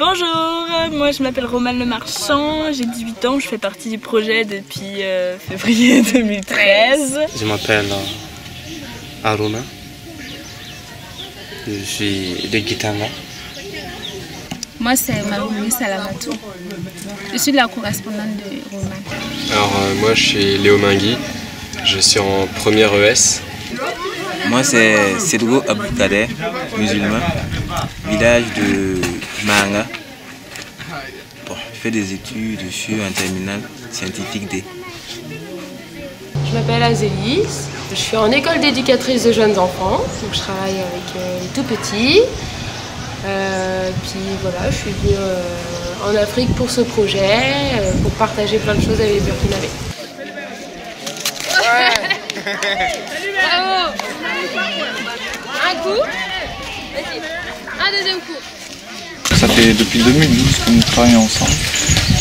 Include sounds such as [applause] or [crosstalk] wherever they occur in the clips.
Bonjour, moi je m'appelle Romane Le Marchand, j'ai 18 ans, je fais partie du projet depuis euh, février [laughs] 2013. Je m'appelle euh, Aruna, je suis de Gitanga. Moi c'est Maroumi Salamatou, je suis la correspondante de Romane. Alors euh, moi je suis Léo Mingui, je suis en première ES. Moi c'est Cédro Aboukader, musulman, village de Manga. Bon, je fais des études, je suis en terminale scientifique D. Je m'appelle Azélis, je suis en école d'éducatrice de jeunes enfants, donc je travaille avec euh, les tout petits. Euh, puis voilà, je suis venue euh, en Afrique pour ce projet, euh, pour partager plein de choses avec les Burkinabés. Bravo Un coup Vas-y, un deuxième coup. Fait depuis 2012 que nous travaillons ensemble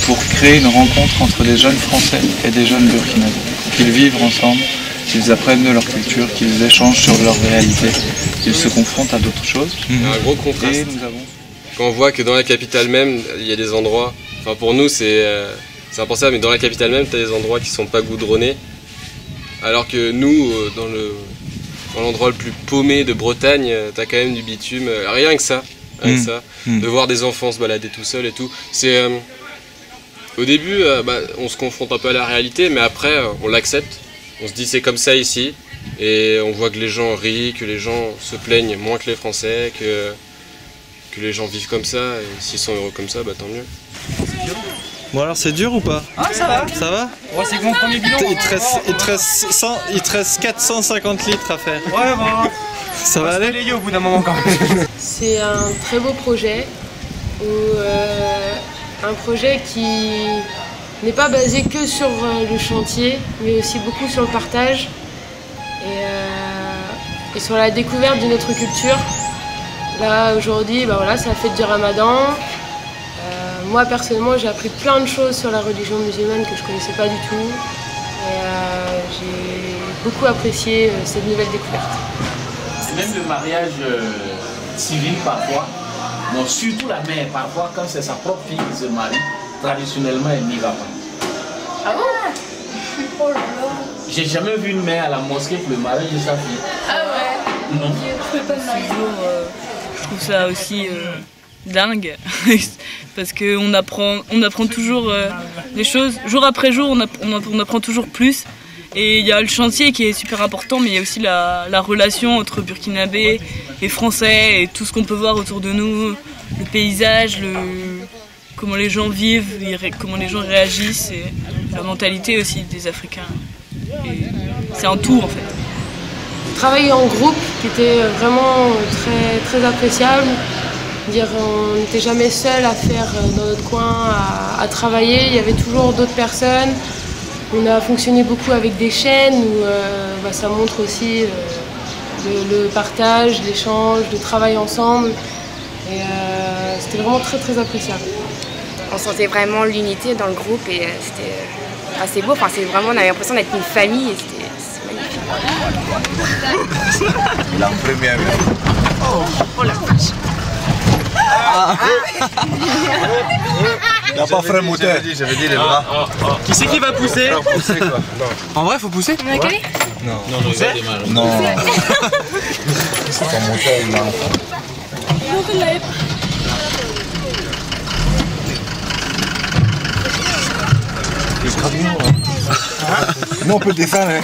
pour créer une rencontre entre des jeunes Français et des jeunes Burkinabés. Qu'ils vivent ensemble, qu'ils apprennent de leur culture, qu'ils échangent sur leur réalité, qu'ils se confrontent à d'autres choses. Il y a un gros contraste. Et nous avons Quand on voit que dans la capitale même, il y a des endroits, enfin pour nous c'est euh, c'est impensable, mais dans la capitale même, tu as des endroits qui sont pas goudronnés. Alors que nous, euh, dans le dans l'endroit le plus paumé de Bretagne, tu as quand même du bitume. Euh, Rien que ça, rien que Mm. ça. Mm. De voir des enfants se balader tout seuls et tout. C'est euh, au début, euh, bah, on se confronte un peu à la réalité, mais après, euh, on l'accepte. On se dit c'est comme ça ici, et on voit que les gens rient, que les gens se plaignent moins que les Français, que que les gens vivent comme ça, et s'ils sont heureux comme ça, bah tant mieux. Bon alors c'est dur ou pas Ah ça va Ça va Ouais c'est mon premier bilan il te, reste, il, te reste 100 il te reste 450 litres à faire. Ouais bah Ça va on va aller au bout d'un moment quand même [laughs] C'est un très beau projet, ou euh, un projet qui n'est pas basé que sur euh, le chantier, mais aussi beaucoup sur le partage et, euh, et sur la découverte d'une autre culture. Là aujourd'hui, bah voilà, c'est la fête du Ramadan. Moi personnellement, j'ai appris plein de choses sur la religion musulmane que je connaissais pas du tout. Et euh, j'ai beaucoup apprécié euh, cette nouvelle découverte. C'est même le mariage euh, civil parfois. Bon, surtout la mère, parfois, quand c'est sa propre fille qui se marie, traditionnellement, elle n'y va pas. Ah bon? J'ai jamais vu une mère à la mosquée pour le mariage de sa fille. Ah ouais? Non. Toujours, euh, je trouve ça aussi euh, dingue [laughs] parce qu'on apprend, on apprend toujours euh, des choses. Jour après jour, on, app- on app- on apprend toujours plus. Et il y a le chantier qui est super important, mais il y a aussi la, la relation entre Burkinabés et Français et tout ce qu'on peut voir autour de nous, le paysage, comment les gens vivent, comment les gens réagissent et la mentalité aussi des Africains. C'est un tout en fait. travailler en groupe qui était vraiment très, très appréciable. Dire, on n'était jamais seul à faire euh, dans notre coin, à, à travailler. Il y avait toujours d'autres personnes. On a fonctionné beaucoup avec des chaînes où euh, bah, ça montre aussi euh, le, le partage, l'échange, le travail ensemble. Et euh, c'était vraiment très très appréciable. on sentait vraiment l'unité dans le groupe et euh, c'était euh, assez beau. Enfin, c'est vraiment, on avait l'impression d'être une famille et c'était c'est magnifique. [laughs] La première. Oh la vache. Il n'a pas frère moteur. J'avais dit les bras. Qui c'est qui va pousser En vrai faut pousser On a calé Non, non. C'est pas moteur, il a Le crabion, Nous on peut le défaire, hein.